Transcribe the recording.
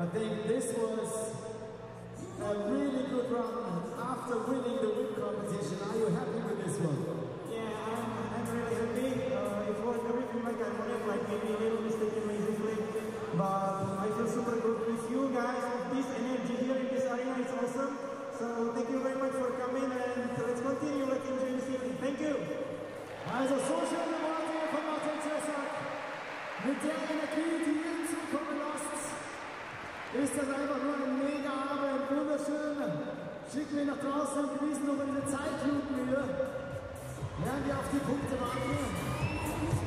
I think this was a really good run after winning the whip competition. Are you happy with this one? Yeah, I'm, I'm really happy. Uh, it was everything like I wanted, like maybe Also so schöne Worte von Martin Zessack. Mit der Energie, die ihr zukommen lasst, ist das einfach nur ein mega Abend. Wunderschön. Schickt mich nach draußen und genießen noch eine Zeitlupen hier. Lernen wir auf die Punkte warten.